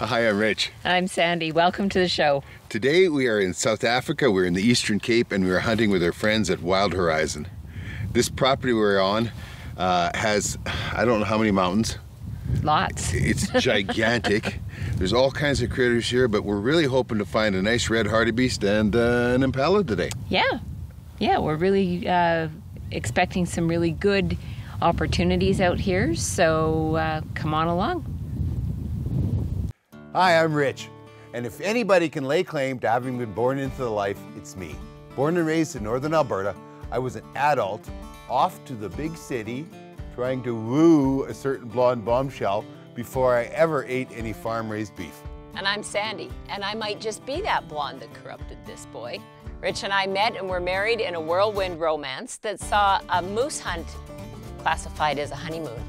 Hi, I'm Rich. I'm Sandy. Welcome to the show. Today we are in South Africa. We're in the Eastern Cape and we are hunting with our friends at Wild Horizon. This property we're on uh, has, I don't know how many mountains. Lots. It's gigantic. There's all kinds of critters here, but we're really hoping to find a nice red hartebeest and uh, an impala today. Yeah. Yeah, we're really uh, expecting some really good opportunities out here, so uh, come on along. Hi, I'm Rich, and if anybody can lay claim to having been born into the life, it's me. Born and raised in northern Alberta, I was an adult off to the big city trying to woo a certain blonde bombshell before I ever ate any farm-raised beef. And I'm Sandy, and I might just be that blonde that corrupted this boy. Rich and I met and were married in a whirlwind romance that saw a moose hunt classified as a honeymoon.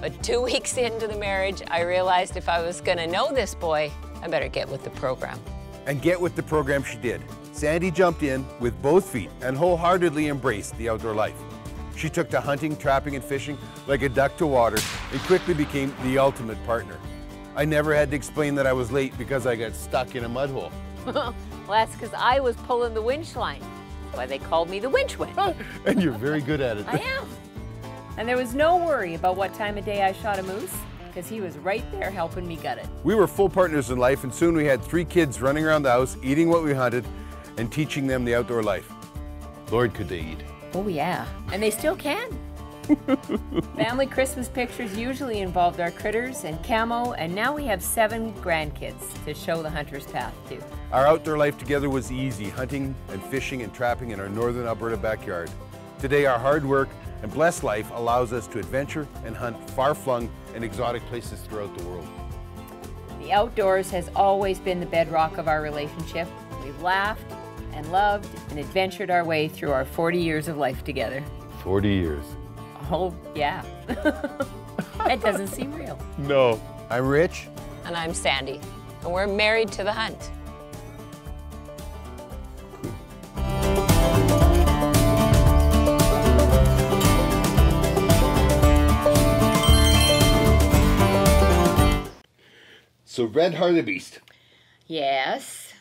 But two weeks into the marriage, I realized if I was gonna know this boy, I better get with the program. And get with the program she did. Sandy jumped in with both feet and wholeheartedly embraced the outdoor life. She took to hunting, trapping, and fishing like a duck to water and quickly became the ultimate partner. I never had to explain that I was late because I got stuck in a mud hole. well, that's because I was pulling the winch line. That's why they called me the winch witch. and you're very good at it. I am. And there was no worry about what time of day I shot a moose, because he was right there helping me gut it. We were full partners in life, and soon we had three kids running around the house, eating what we hunted, and teaching them the outdoor life. Lord, could they eat. Oh, yeah. And they still can. Family Christmas pictures usually involved our critters and camo, and now we have seven grandkids to show the hunter's path to. Our outdoor life together was easy, hunting and fishing and trapping in our northern Alberta backyard. Today, our hard work and blessed life allows us to adventure and hunt far-flung and exotic places throughout the world. The outdoors has always been the bedrock of our relationship. We've laughed and loved and adventured our way through our 40 years of life together. 40 years. Oh, yeah. that doesn't seem real. No. I'm Rich. And I'm Sandy, and we're married to the hunt. So, red hartebeest. Yes.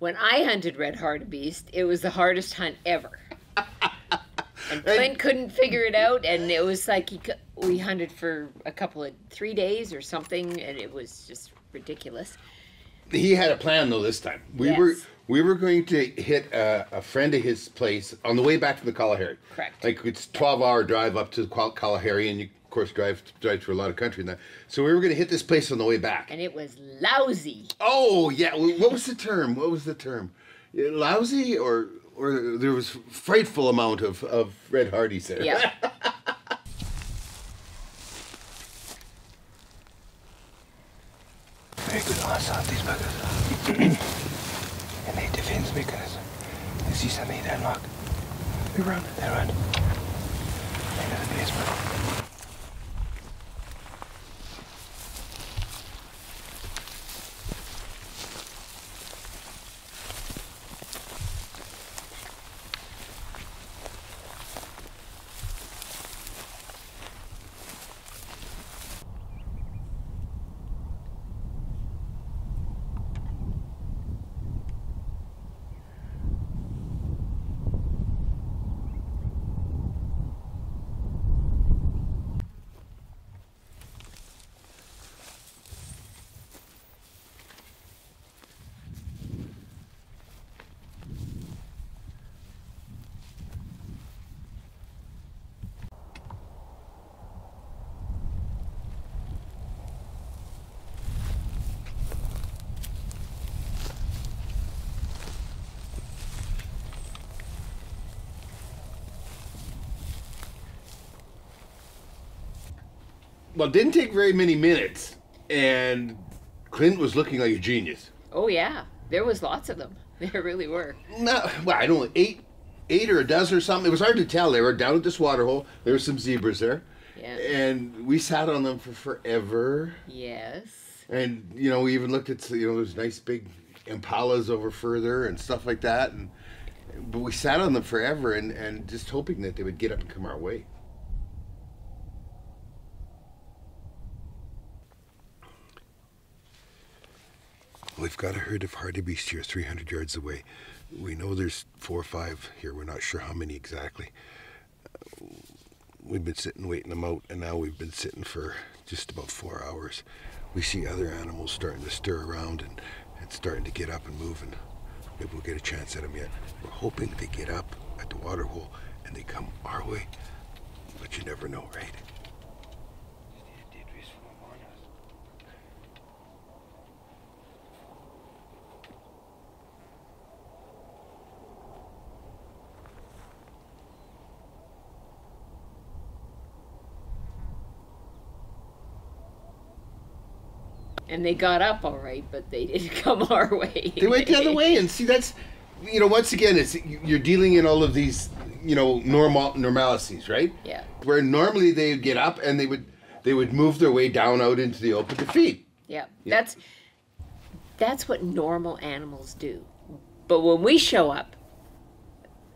When I hunted red hartebeest, it was the hardest hunt ever. and Clint couldn't figure it out, and it was like he, we hunted for a couple of three days or something, and it was just ridiculous. He had a plan though this time. We Yes. were we were going to hit a, a friend of his place on the way back to the Kalahari. Correct. Like it's twelve hour drive up to the Kalahari, and you course drive drive through a lot of country and that. So we were going to hit this place on the way back. And it was lousy. Oh yeah, what was the term? What was the term? Lousy or or there was frightful amount of of red hardies there. Yeah. Very good answer, these buggers. Innate defense mechanism. You see something they unlock. They run. They run. Into the basement. Well, it didn't take very many minutes, and Clint was looking like a genius. Oh, yeah. There was lots of them. There really were. No, well, I don't know, eight, eight or a dozen or something. It was hard to tell. They were down at this water hole. There were some zebras there, Yeah. and we sat on them for forever. Yes. And you know, we even looked at you know those nice big impalas over further and stuff like that. And but we sat on them forever, and and just hoping that they would get up and come our way. We've got a herd of hartebeest here 300 yards away. We know there's four or five here. We're not sure how many exactly. We've been sitting waiting them out, and now we've been sitting for just about four hours. We see other animals starting to stir around and, and starting to get up and move, and maybe we'll get a chance at them yet. We're hoping they get up at the water hole and they come our way, but you never know, right? And they got up all right, but they didn't come our way. They went the other way, and see that's, you know, once again, it's you're dealing in all of these, you know, normal normalities, right? Yeah. Where normally they would get up and they would they would move their way down out into the open to feed. Yeah. Yeah. That's that's what normal animals do. But when we show up,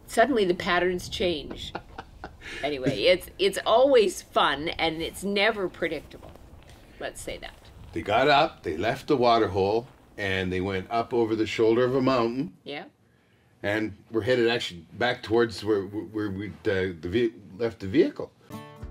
suddenly the patterns change. anyway, it's it's always fun and it's never predictable. Let's say that. They got up, they left the water hole, and they went up over the shoulder of a mountain, Yeah. and we're headed actually back towards where where we uh, ve- left the vehicle.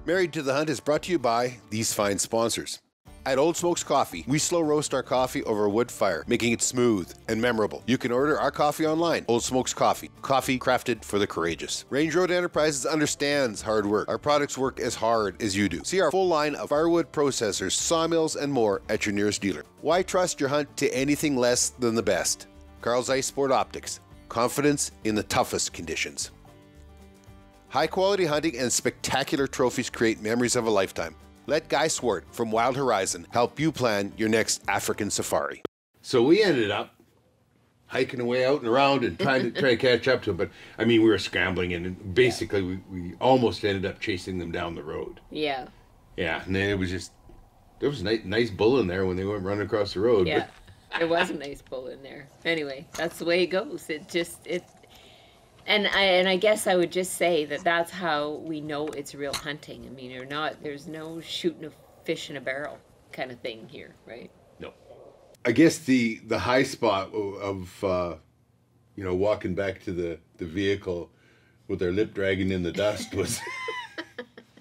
Married to the Hunt is brought to you by these fine sponsors. At Old Smokes Coffee, we slow roast our coffee over a wood fire, making it smooth and memorable. You can order our coffee online. Old Smokes Coffee, coffee crafted for the courageous. Range Road Enterprises understands hard work. Our products work as hard as you do. See our full line of firewood processors, sawmills, and more at your nearest dealer. Why trust your hunt to anything less than the best? Carl Zeiss Sport Optics. Confidence in the toughest conditions. High quality hunting and spectacular trophies create memories of a lifetime. Let Guy Swart from Wild Horizon help you plan your next African safari. So we ended up hiking away out and around and trying to try to catch up to them. But I mean, we were scrambling, and basically we, we almost ended up chasing them down the road. Yeah. Yeah, and then it was just there was a nice, nice bull in there when they went running across the road. Yeah. There was a nice bull in there. Anyway, that's the way it goes. It just it and I and I guess I would just say that that's how we know it's real hunting. I mean, you're not there's no shooting a fish in a barrel kind of thing here, right? No. I guess the the high spot of uh, you know walking back to the the vehicle with their lip dragging in the dust was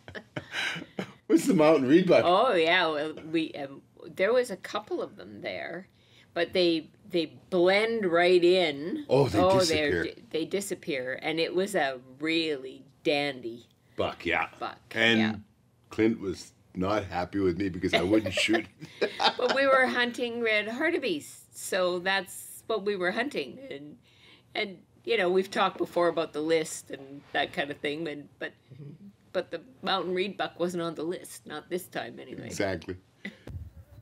was the mountain reedbuck. Oh yeah, well, we um, there was a couple of them there, but they they blend right in. Oh, they oh, they're- disappear. They disappear, and it was a really dandy Buck, yeah. buck. And yeah. Clint was not happy with me because I wouldn't shoot. but we were hunting red hartebeest, so that's what we were hunting, and and you know we've talked before about the list and that kind of thing, and but but the mountain reed buck wasn't on the list, not this time anyway. exactly.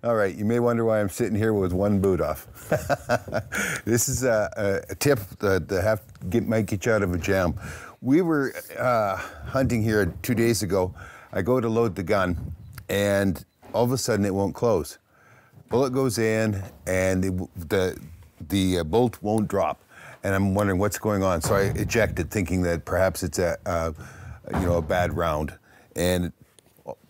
All right, you may wonder why I'm sitting here with one boot off. this is a, a tip that, that have get, might get you out of a jam. We were uh, hunting here two days ago. I go to load the gun, and all of a sudden it won't close. Bullet goes in, and the the uh, bolt won't drop, and I'm wondering what's going on. So I ejected, thinking that perhaps it's a uh, you know a bad round, and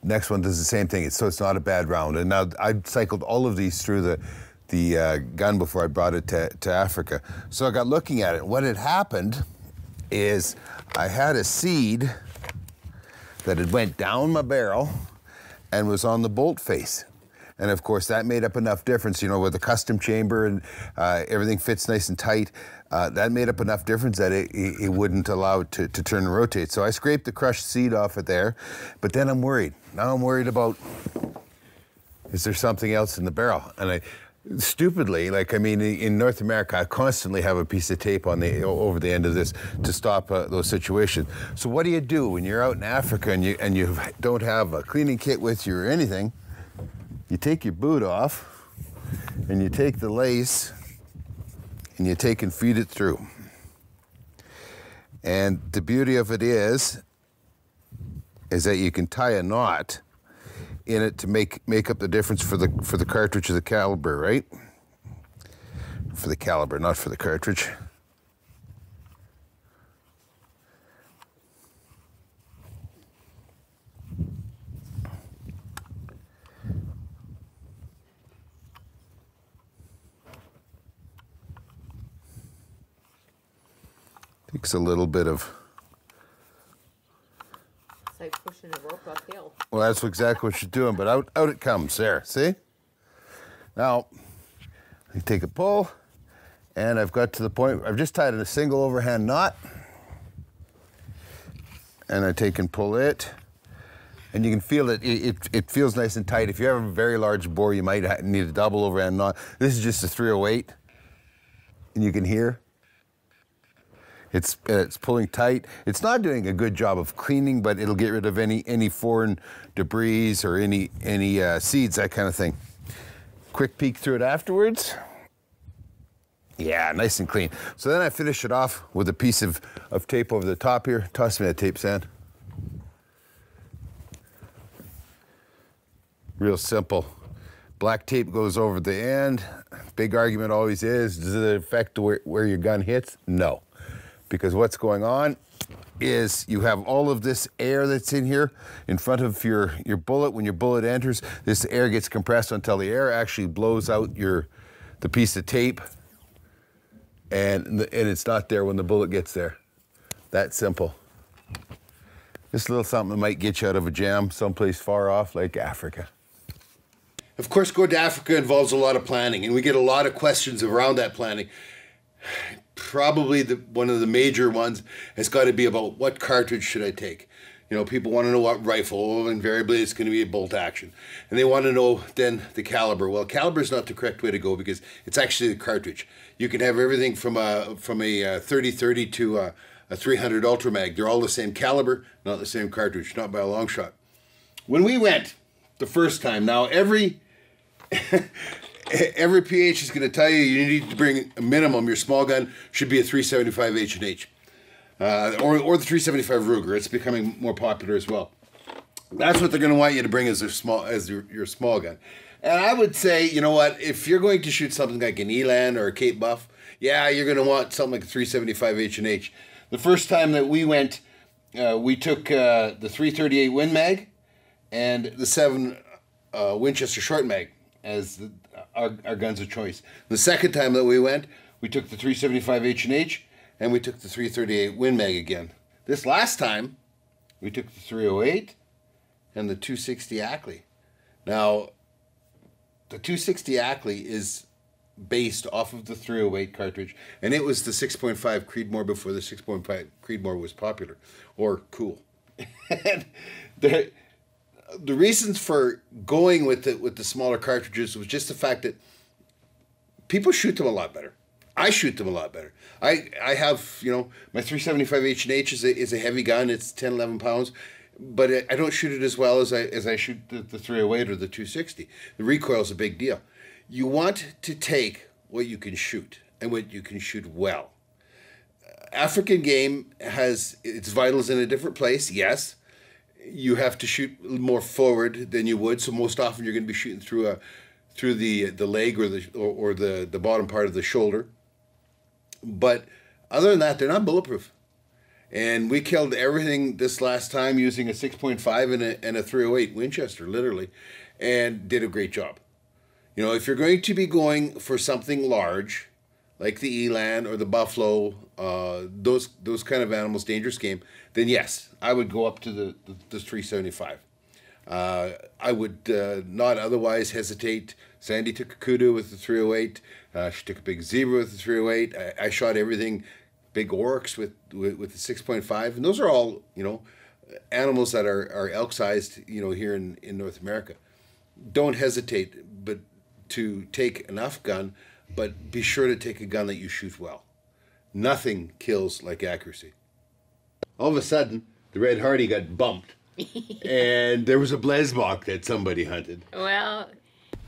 next one does the same thing. So it's not a bad round. And now I cycled all of these through the the uh, gun before I brought it to, to Africa. So I got looking at it. What had happened is I had a seed that had went down my barrel and was on the bolt face. And of course, that made up enough difference, you know, with the custom chamber and uh, everything fits nice and tight. Uh, that made up enough difference that it, it, it wouldn't allow it to, to turn and rotate. So I scraped the crushed seed off it there, but then I'm worried. Now I'm worried about is there something else in the barrel? And I, stupidly, like I mean, in North America, I constantly have a piece of tape on the over the end of this to stop uh, those situations. So what do you do when you're out in Africa and you and you don't have a cleaning kit with you or anything? You take your boot off, and you take the lace, and you take and feed it through. And the beauty of it is, is that you can tie a knot in it to make make up the difference for the for the cartridge or the caliber, right? For the caliber, not for the cartridge. Takes a little bit of. It's like pushing a rope uphill. Well, that's exactly what she's doing, but out, out it comes there. See? Now, I take a pull, and I've got to the point, I've just tied in a single overhand knot, and I take and pull it, and you can feel it, it, it feels nice and tight. If you have a very large bore, you might need a double overhand knot. This is just a 308, and you can hear. It's, it's pulling tight. It's not doing a good job of cleaning, but it'll get rid of any, any foreign debris or any, any uh, seeds, that kind of thing. Quick peek through it afterwards. Yeah, nice and clean. So then I finish it off with a piece of, of tape over the top here. Toss me that tape, Sand. Real simple. Black tape goes over the end. Big argument always is, does it affect where, where your gun hits? No. Because what's going on is you have all of this air that's in here in front of your, your bullet. When your bullet enters, this air gets compressed until the air actually blows out your the piece of tape and, and it's not there when the bullet gets there. That simple. This little something that might get you out of a jam someplace far off like Africa. Of course, going to Africa involves a lot of planning, and we get a lot of questions around that planning. Probably the, one of the major ones has got to be about what cartridge should I take. You know, people want to know what rifle. Invariably, it's going to be a bolt action, and they want to know then the caliber. Well, caliber is not the correct way to go because it's actually the cartridge. You can have everything from a from a uh, 30-30 to a, a 300 Ultra Mag. They're all the same caliber, not the same cartridge, not by a long shot. When we went the first time, now every every PH is going to tell you you need to bring a minimum. Your small gun should be a 375 H and H, uh, or or the 375 Ruger. It's becoming more popular as well. That's what they're going to want you to bring as their small as your, your small gun. And I would say, you know what, if you're going to shoot something like an eland or a Cape Buff, yeah, you're going to want something like a 375 H and H. The first time that we went, uh, we took uh, the 338 Win Mag and the seven uh, Winchester Short Mag as the, our, our guns of choice. The second time that we went, we took the 375 H and we took the 338 Win Mag again. This last time, we took the 308 and the 260 Ackley. Now, the 260 Ackley is based off of the 308 cartridge, and it was the 6.5 Creedmoor before the 6.5 Creedmoor was popular or cool. and the reasons for going with the with the smaller cartridges was just the fact that people shoot them a lot better. I shoot them a lot better. I I have you know my 375 H and H is a, is a heavy gun. It's 10 11 pounds, but I, I don't shoot it as well as I as I shoot the, the 308 or the 260. The recoil is a big deal. You want to take what you can shoot and what you can shoot well. African game has its vitals in a different place. Yes, you have to shoot more forward than you would. So most often you're going to be shooting through a through the the leg or the or, or the the bottom part of the shoulder. But other than that, they're not bulletproof. And we killed everything this last time using a 6.5 and a, and a 308 Winchester, literally, and did a great job. You know, if you're going to be going for something large, like the eland or the buffalo, uh, those those kind of animals, dangerous game, then yes, I would go up to the the, the 375. Uh, I would uh, not otherwise hesitate. Sandy took a kudu with the 308. Uh, she took a big zebra with the 308. I, I shot everything, big oryx with, with with the 6.5, and those are all you know animals that are, are elk sized. You know here in in North America. Don't hesitate, but to take enough gun, but be sure to take a gun that you shoot well. Nothing kills like accuracy. All of a sudden, the Red Hardy got bumped, and there was a Blesbok that somebody hunted. Well,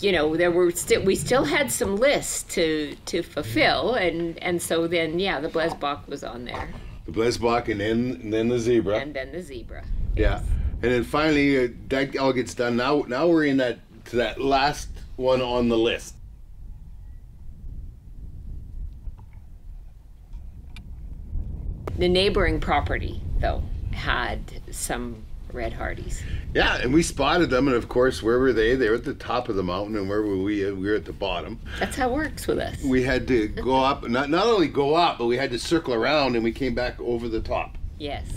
you know, there were still we still had some lists to to fulfill, and and so then yeah, the Blesbok was on there, The Blesbok and then and then the zebra. and then the zebra. yeah, and then finally uh, that all gets done. Now now we're in that to that last one on the list. The neighboring property, though, had some red hardies. Yeah, and we spotted them, and of course, where were they? They were at the top of the mountain, and where were we? We were at the bottom. That's how it works with us. We had to go up, not not only go up, but we had to circle around, and we came back over the top. Yes.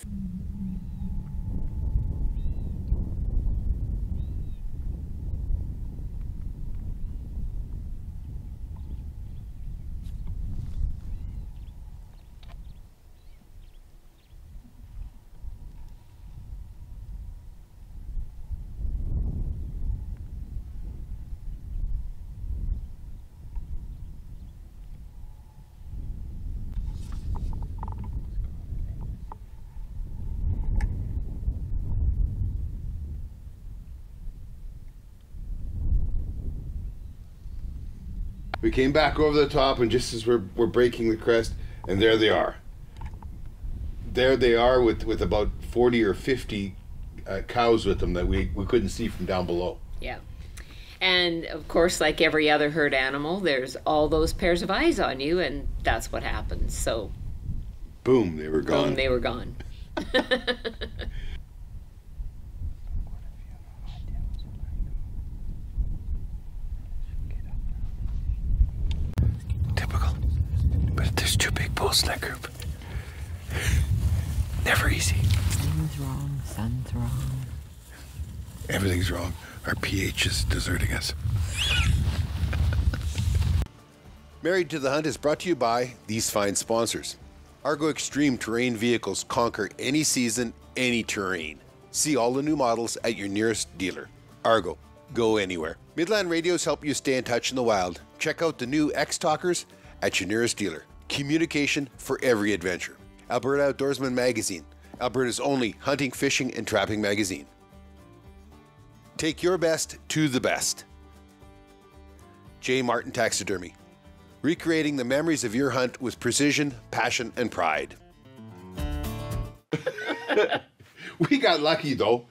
We came back over the top, and just as we're we're breaking the crest, and there they are. There they are with with about forty or fifty uh, cows with them that we we couldn't see from down below. Yeah. And of course, like every other herd animal, there's all those pairs of eyes on you, and that's what happens. So, Boom, they were gone. boom, they were gone. two big bulls in that group. Never easy. Something's wrong. Something's wrong. Everything's wrong. Our PH is deserting us. Married to the Hunt is brought to you by these fine sponsors. Argo Extreme terrain vehicles conquer any season, any terrain. See all the new models at your nearest dealer. Argo, go anywhere. Midland Radios help you stay in touch in the wild. Check out the new X Talkers at your nearest dealer. Communication for every adventure. Alberta Outdoorsman Magazine, Alberta's only hunting, fishing, and trapping magazine. Take your best to the best. J. Martin Taxidermy. Recreating the memories of your hunt with precision, passion, and pride. we got lucky though.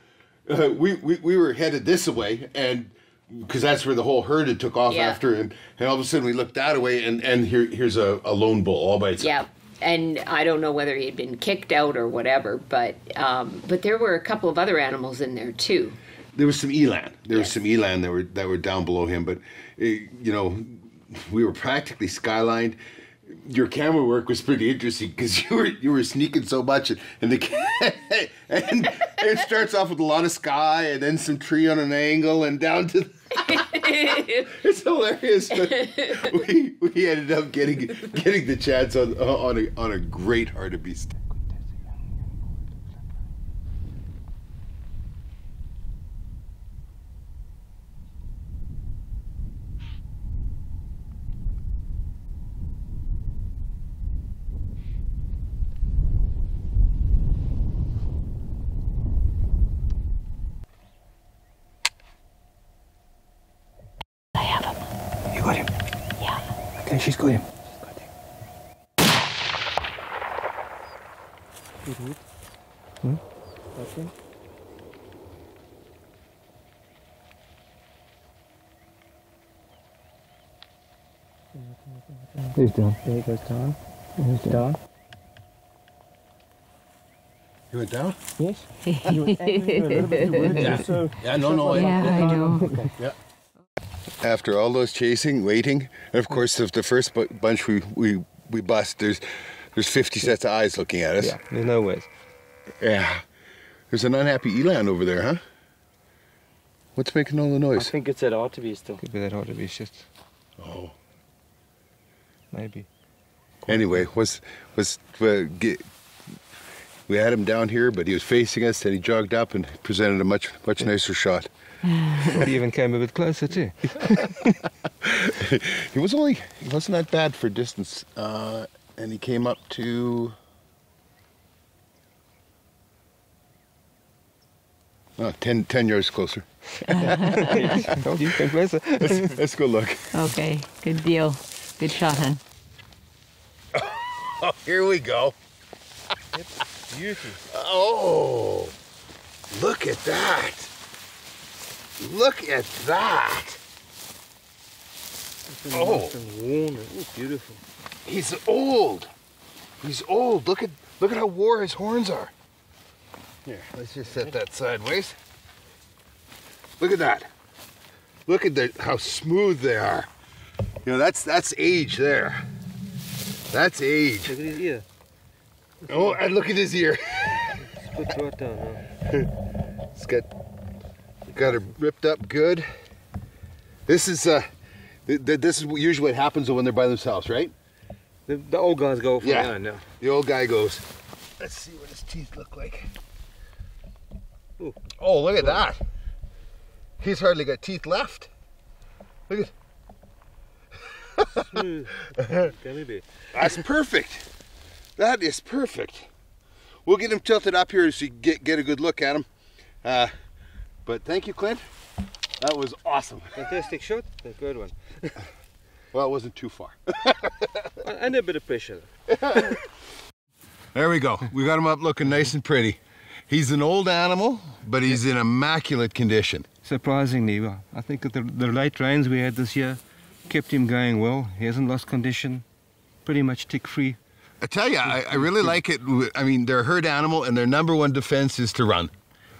Uh, we, we, we were headed this way, and because that's where the whole herd had took off Yeah. after, and, and all of a sudden we looked that way, and, and here here's a, a lone bull all by itself. Yeah. And I don't know whether he had been kicked out or whatever, but um, but there were a couple of other animals in there too. There was some eland. There was some eland that were that were down below him, but uh, you know, we were practically skylined. Your camera work was pretty interesting because you were you were sneaking so much, and, and the ca- and it starts off with a lot of sky, and then some tree on an angle, and down to. it's hilarious. But we we ended up getting getting the chance on on a on a great hartebeest. I have him. You got him. Yeah. Okay, she's got him. Mm-hmm. Hmm? Who's down? There he goes down. Who's down? You went down. Yes. you were angry, you a little bit too wordy, so Yeah, no, no. I- I know. after all those chasing, waiting, and of course the, the first bu- bunch we, we we bust, there's there's 50 sets of eyes looking at us. yeah, there's no ways. Yeah. There's an unhappy eland over there, huh? What's making all the noise? I think it's at Arteby still. Could be that hard to be just Oh. maybe. Anyway, was was uh, get, we had him down here, but he was facing us, and he jogged up and presented a much much nicer shot. He even came a bit closer too. He was only he wasn't that bad for distance, uh, and he came up to. Oh, 10, 10 yards closer. I told you, came closer. Let's, let's go look. Okay, good deal. Good shot, hun. Oh, here we go. Beauty. Oh, look at that. Look at that. Oh. Worn. It's beautiful. He's old. He's old. Look at look at how wore his horns are. Here, let's just set that sideways. Look at that. Look at the, how smooth they are. You know, that's that's age there. That's age. Look at his ear. Oh, and look at his ear. Put short down. Huh? It's got got it ripped up good. This is uh, this is usually what happens when they're by themselves, right? The, the old guys go for Yeah. now. The old guy goes. Let's see what his teeth look like. Ooh. Oh, look at that. He's hardly got teeth left. Look at bear. That's perfect. That is perfect. We'll get him tilted up here so you get, get a good look at him. Uh, but thank you, Clint. That was awesome. Fantastic shot. A good one. Well, it wasn't too far. And a bit of pressure. There we go. We got him up looking nice and pretty. He's an old animal, but he's in immaculate condition. Surprisingly, well, I think that the, the late rains we had this year kept him going well. He hasn't lost condition. Pretty much tick free. I tell you, I, I really like it. I mean, they're a herd animal, and their number one defense is to run.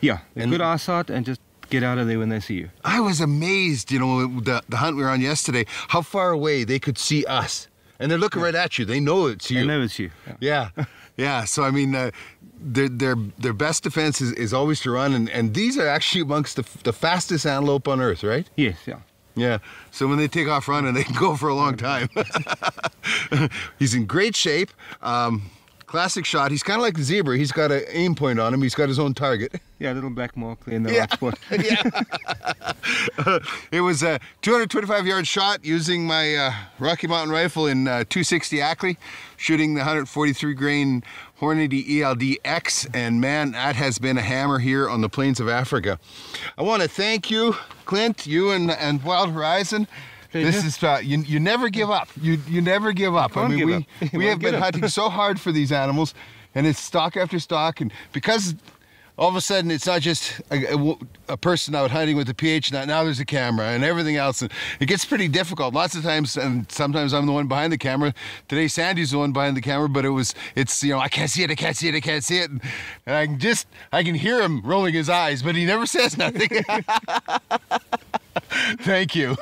Yeah, they're And- good eyesight and just get out of there when they see you. I was amazed, you know, the, the hunt we were on yesterday, how far away they could see us. And they're looking right at you. They know it's you. They know it's you. Yeah. Yeah, yeah. So I mean, uh, their their their best defense is, is always to run, and, and these are actually amongst the, the fastest antelope on earth, right? Yes, yeah. Yeah. So when they take off running, they can go for a long time. He's in great shape. Um, classic shot. He's kind of like the zebra. He's got an aim point on him. He's got his own target. Yeah, a little black mark in the Yeah. right spot. it was a 225 yard shot using my uh, Rocky Mountain rifle in uh, 260 Ackley, shooting the 143 grain Hornady ELD X. And man, that has been a hammer here on the plains of Africa. I want to thank you, Clint, you and, and Wild Horizon. This is uh, you. You never give up. You you never give up. I can't mean, we up. We have been hunting so hard for these animals, and it's stock after stock, and because all of a sudden it's not just a, a- person out hunting with a PH now, now there's a camera and everything else. And it gets pretty difficult. Lots of times and sometimes I'm the one behind the camera. Today Sandy's the one behind the camera but it was it's you know I can't see it I can't see it I can't see it. And, I can just I can hear him rolling his eyes but he never says nothing. Thank you.